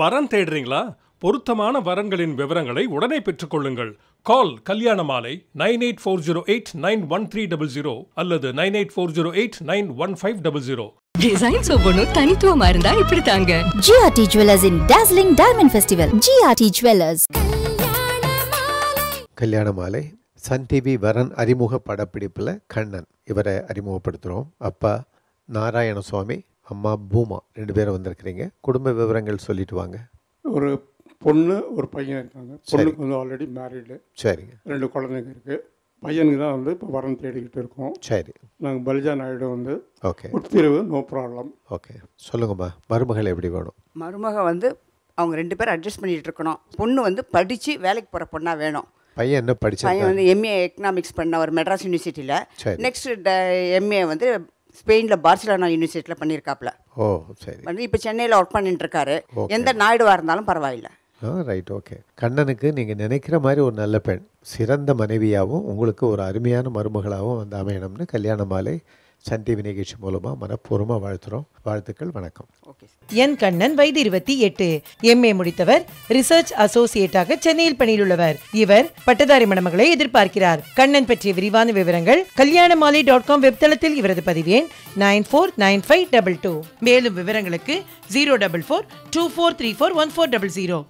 வரன் தேடுறீங்களா? பொருத்தமான வரன்களின் விவரங்களை உடனே பெற்றுக்கொள்ளுங்கள். Call Kalyana Malai nine eight four zero eight nine one three double zero அல்லது nine eight four zero eight nine one five double zero. Designs ஒவ்வொன்றும் தனித்துவமா இருந்தா இப்படி தாங்க. GRT Jewelers in Dazzling Diamond Festival. GRT Jewelers. கல்யாண Maalai Sun TV வரன் அறிமுக படப்பிடிப்பில் கண்ணன். இவரை அறிமுகப்படுத்துகிறோம் அப்பா நாராயணசுவாமி அம்மா பூமா ரெண்டு பேரும் வந்திருக்கிறீங்க. குடும்ப விவரங்கள் சொல்லிட்டு வாங்க. ஒரு பொண்ணு ஒரு பையன் இருக்காங்க. பொண்ணுக்கு வந்து ஆல்ரெடி மேரீடு சரிங்க. ரெண்டு குழந்தைங்க இருக்குது பையனுக்கு தான் வந்து இப்போ வரன் தேடிக்கிட்டு இருக்கோம். நாங்கள் சரி பலிஜா நாயுடு வந்து ஓகே. உட்பிரிவு நோ ப்ராப்ளம் ஓகே. சொல்லுங்கம்மா மருமகள் எப்படி வேணும்? மருமக வந்து அவங்க ரெண்டு பேரும் அட்ஜஸ்ட் பண்ணிட்டு இருக்கணும். பொண்ணு வந்து படித்து வேலைக்கு போகிற பொண்ணாக வேணும். பையன் என்ன பையன் படிச்சிருக்காங்க வந்து எம்ஏ எக்கனாமிக்ஸ் பண்ண ஒரு மெட்ராஸ் யூனிவர்சிட்டியில். நெக்ஸ்ட் எம்ஏ வந்து ஸ்பெயினில் பார்சிலோனா யூனிவர்சிட்டியில் பண்ணியிருக்காப்புல ஓ சரி. வந்து இப்போ சென்னையில் ஒர்க் பண்ணிட்டு இருக்காரு. எந்த நாயுடுவாக இருந்தாலும் பரவாயில்ல. ரைட் ஓகே கண்ணனுக்கு நீங்கள் நினைக்கிற மாதிரி ஒரு நல்ல பெண் சிறந்த மனைவியாகவும் உங்களுக்கு ஒரு அருமையான மருமகளாகவும் வந்து அமையணும்னு கல்யாண மாலை சன் டிவி நிகழ்ச்சி மூலமாக மனப்பூர்வமாக வாழ்த்துறோம். வாழ்த்துக்கள் வணக்கம். ஓகே என் கண்ணன் வயது இருபத்தி எட்டு. எம்ஏ முடித்தவர் ரிசர்ச் அசோசியேட்டாக சென்னையில் பணியிலுள்ளவர். இவர் பட்டதாரி மணமகளை எதிர்பார்க்கிறார். கண்ணன் பற்றிய விரிவான விவரங்கள் கல்யாணமாலை டாட் காம் வெப்தளத்தில் இவரது பதிவேன் nine four nine five double two. மேலும் விவரங்களுக்கு zero double four two four three four one four double zero.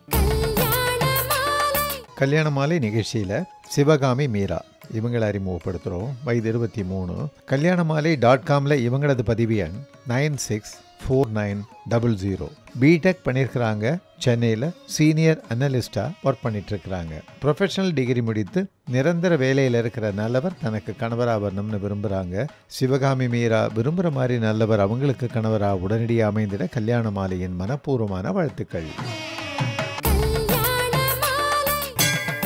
Kalyana Malai நிகழ்ச்சியில் சிவகாமி மீரா. இவங்களை அறிமுகப்படுத்துகிறோம் வயது இருபத்தி மூணு. கல்யாண மாலை டாட் காமில் இவங்களது பதிவு எண் nine six four nine double zero. BTech பண்ணியிருக்கிறாங்க சென்னையில் சீனியர் அனலிஸ்டாக ஒர்க் பண்ணிட்டு இருக்கிறாங்க ப்ரொஃபஷனல் டிகிரி முடித்து நிரந்தர வேலையில் இருக்கிற நல்லவர் தனக்கு கணவராக வரணும்னு விரும்புகிறாங்க சிவகாமி மீரா விரும்புகிற மாதிரி நல்லவர் அவங்களுக்கு கணவராக உடனடியாக அமைந்திட கல்யாண மாலையின் மனப்பூர்வமான வாழ்த்துக்கள்.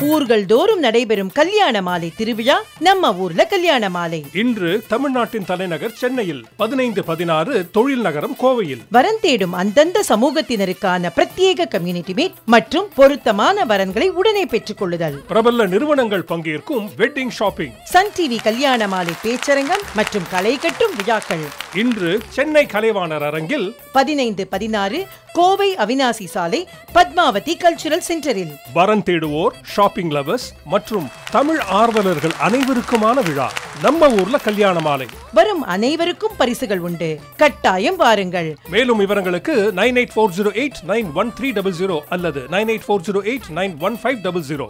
ஊர்கள் தோறும் நடைபெறும் கல்யாண மாலை திருவிழா நம்ம ஊர்ல கல்யாண மாலை. இன்று தமிழ்நாட்டின் தலைநகர் சென்னையில் பதினைந்து பதினாறு தொழில் நகரம் கோவையில். வரன் தேடும் அந்தந்த சமூகத்தினருக்கான பிரத்யேக கம்யூனிட்டி மீட் மற்றும் பொருத்தமான வரன்களை உடனே பெற்றுக் கொள்ளுதல். பிரபல நிறுவனங்கள் பங்கேற்கும் வெட்டிங் ஷாப்பிங் சன் டிவி கல்யாண மாலை பேச்சரங்கம் மற்றும் களை கட்டும் விழாக்கள். இன்று சென்னை கலைவாணர் அரங்கில் பதினைந்து பதினாறு கோவை அவினாசி சாலை பத்மாவதி கல்ச்சுரல் சென்டரில் வரன் தேடுவோர் ஷாப்பிங் லவர்ஸ் மற்றும் தமிழ் ஆர்வலர்கள் அனைவருக்குமான விழா. நம்ம ஊர்ல கல்யாண மாலை. வரும் அனைவருக்கும் பரிசுகள் உண்டு. கட்டாயம் வாருங்கள். மேலும் விவரங்களுக்கு nine eight four zero eight nine one three double zero அல்லது nine eight four zero eight nine one five double zero.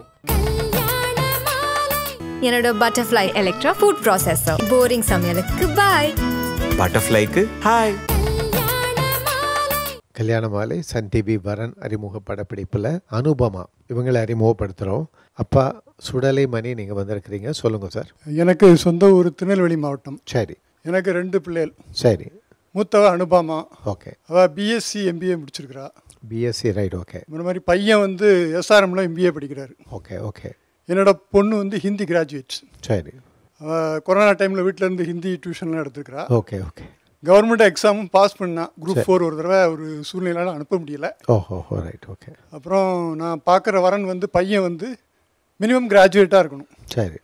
என்னோட Butterfly Electra food processor boring சமையலுக்கு பாய் பட்டர்ஃப்ளைக்கு ஹாய் கல்யாண மாலை சன் டிவி வரன் அறிமுக படப்பிடிப்பில் அனுபமா. இவங்களை அறிமுகப்படுத்துகிறோம் அப்பா சுடலை மணி நீங்கள் வந்திருக்கிறீங்க. சொல்லுங்கள் சார். எனக்கு சொந்த ஊர் திருநெல்வேலி மாவட்டம். சரி. எனக்கு ரெண்டு பிள்ளைகள். சரி. மூத்தவ அனுபாமா. ஓகே. அவள் பிஎஸ்சி எம்பிஏ முடிச்சிருக்கிறா. பிஎஸ்சி ரைட் ஓகே இந்த மாதிரி பையன் வந்து எஸ்ஆர்எம்ல எம்பிஏ படிக்கிறாரு. ஓகே ஓகே என்னோட பொண்ணு வந்து ஹிந்தி கிராஜுவேட்ஸ் சரி. கொரோனா டைமில் வீட்டில் இருந்து ஹிந்தி டியூஷன்லாம் எடுத்துருக்கிறா. ஓகே ஓகே கவர்மெண்ட் எக்ஸாமும் பாஸ் பண்ணா குரூப் ஃபோர் ஒரு தடவை ஒரு சூழ்நிலையால அனுப்ப முடியல. ஓஹோ ரைட் ஓகே அப்புறம் நான் பார்க்குற வரன் வந்து பையன் வந்து மினிமம் கிராஜுவேட்டாக இருக்கணும். சரி.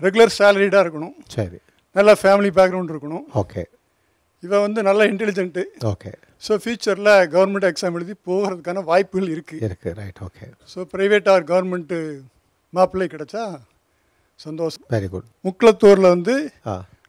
ரெகுலர் சேலரிடாக இருக்கணும். சரி. நல்ல ஃபேமிலி பேக்ரவுண்ட் இருக்கணும். ஓகே இவன் வந்து நல்ல இன்டெலிஜென்ட்டு ஓகே ஸோ ஃப்யூச்சரில் கவர்மெண்ட் எக்ஸாம் எழுதி போகிறதுக்கான வாய்ப்புகள் இருக்குது இருக்கு right okay so private or government மாப்பிள்ளை கிடைச்சா சந்தோஷம். வெரி குட் முக்குளத்தூரில் வந்து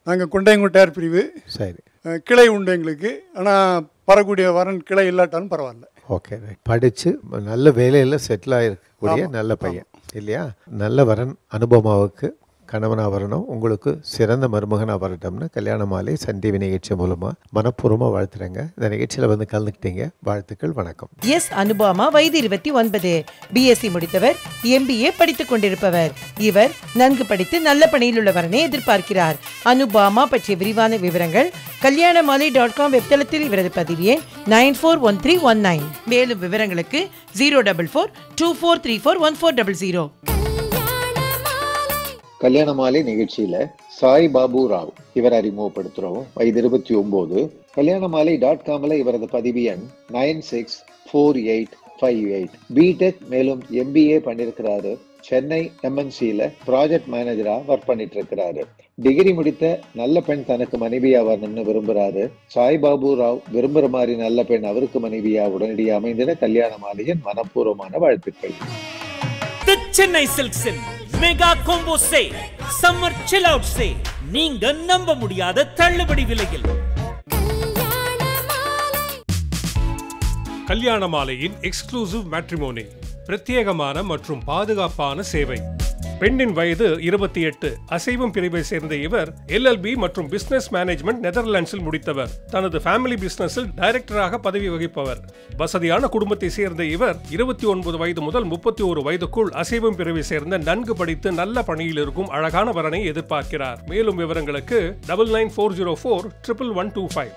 நாங்கள் கொண்டையங்குட்டையார் பிரிவு. சரி. கிளை உண்டு எங்களுக்கு. ஆனால் வரக்கூடிய வரன் கிளை இல்லாட்டாலும் பரவாயில்ல. ஓகே படித்து நல்ல வேலையில் செட்டில் ஆகிருக்கக்கூடிய நல்ல பையன் இல்லையா? நல்ல வரன் அனுபமாவுக்கு கணவனாக வரணும் உங்களுக்கு சிறந்த மருமகனாக வரட்டும்னு கல்யாண மாலை சன் டிவி நிகழ்ச்சி மூலமாக மனப்பூர்வமாக வாழ்த்துறேங்க. இந்த நிகழ்ச்சியில் வந்து கலந்துக்கிட்டீங்க. வாழ்த்துக்கள் வணக்கம். எஸ் அனுபாமா வயது இருபத்தி ஒன்பது. பிஎஸ்சி முடித்தவர் எம்பிஏ படித்துக் கொண்டிருப்பவர். இவர் நன்கு படித்து நல்ல பணியில் உள்ளவரனை எதிர்பார்க்கிறார். அனுபாமா பற்றிய விரிவான விவரங்கள் கல்யாண மாலை டாட் காம் வெப்தளத்தில் இவரது பதிவு எண் nine four one three one nine. மேலும் விவரங்களுக்கு zero double four two four three four one four double zero. Kalyana Malai நிகழ்ச்சியில சாய் பாபு ராவ் இவர் அறிமுகப்படுத்துறோம். வயது இருபத்தி ஒன்பது கல்யாண மாலை டாட் காம்ல இவரது பதிவு எண் nine six four eight five eight. BTech மேலும் எம்பிஏ பண்ணிருக்கிறாரு. சென்னை எம்என்சியில ப்ராஜெக்ட் மேனேஜரா ஒர்க் பண்ணிட்டு இருக்கிறாரு டிகிரி முடித்த நல்ல பெண் தனக்கு மனைவியா வரணும்னு விரும்புறாரு. சாய்பாபு ராவ் விரும்புற மாதிரி நல்ல பெண் அவருக்கு மனைவியா உடனடியாக அமைந்திட கல்யாண மாலையின் மனப்பூர்வமான வாழ்த்துக்கள். Chennai சில்க்ஸின் mega combo sale summer chill out sale. நீங்க நம்ப முடியாத தள்ளுபடி விலையில். கல்யாண மாலையின் எக்ஸ்க்ளூசிவ் மேட்ரிமோனி பிரத்யேகமான மற்றும் பாதுகாப்பான சேவை. பெண்ணின் வயது இருபத்தி எட்டு அசைவம் பிரிவை சேர்ந்த இவர் எல்எல்பி மற்றும் பிசினஸ் மேனேஜ்மெண்ட் நெதர்லாண்ட்ஸில் முடித்தவர். தனது ஃபேமிலி பிசினஸில் டைரக்டராக பதவி வகிப்பவர். வசதியான குடும்பத்தை சேர்ந்த இவர் இருபத்தி ஒன்பது வயது முதல் முப்பத்தி ஒரு வயதுக்குள் அசைவம் பிரிவை சேர்ந்த நன்கு படித்து நல்ல பணியில் இருக்கும் அழகான வரனை எதிர்பார்க்கிறார். மேலும் விவரங்களுக்கு double nine four zero four triple one two five.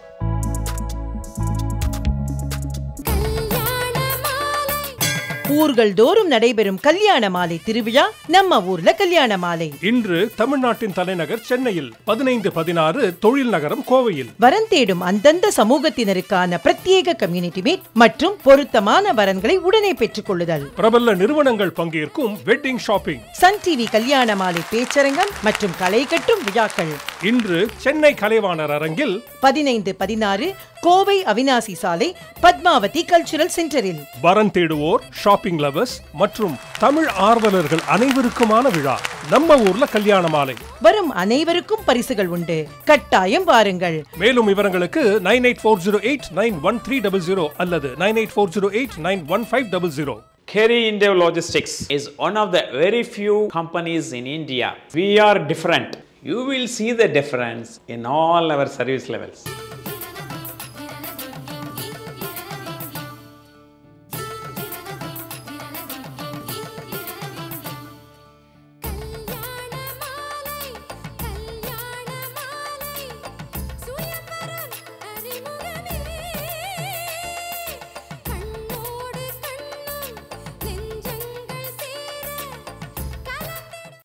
ஊர்கள் தோறும் நடைபெறும் கல்யாண மாலை திருவிழா நம்ம ஊர்ல கல்யாண மாலை. இன்று தமிழ்நாட்டின் தலைநகர் சென்னையில் பதினைந்து பதினாறு தொழில் நகரம் கோவையில். வரன் தேடும் அந்தந்த சமூகத்தினருக்கான பிரத்யேக கம்யூனிட்டி மீட் மற்றும் பொருத்தமான வரன்களை உடனே பெற்றுக் கொள்ளுதல். பிரபல நிறுவனங்கள் பங்கேற்கும் வெட்டிங் ஷாப்பிங் சன் டிவி கல்யாண மாலை பேச்சரங்கம் மற்றும் களை கட்டும் விழாக்கள். இன்று சென்னை கலைவாணர் அரங்கில் பதினைந்து பதினாறு கோவை அவினாசி சாலை பத்மாவதி கல்ச்சுரல் சென்டரில் வரன் தேடுவோர் ஷாப்பிங் லவர்ஸ் மற்றும் தமிழ் ஆர்வலர்கள் அனைவருக்குமான விழா நம்ம ஊர்ல கல்யாண மாலை வரும் அனைவருக்கும் பரிசுகள் உண்டு கட்டாயம் வாருங்கள் மேலும் விவரங்களுக்கு nine eight four zero eight nine one three double zero அல்லது nine eight four zero eight nine one five double zero Kerry India Logistics is one of the very few companies in India. We are different. You will see the difference in all our service levels.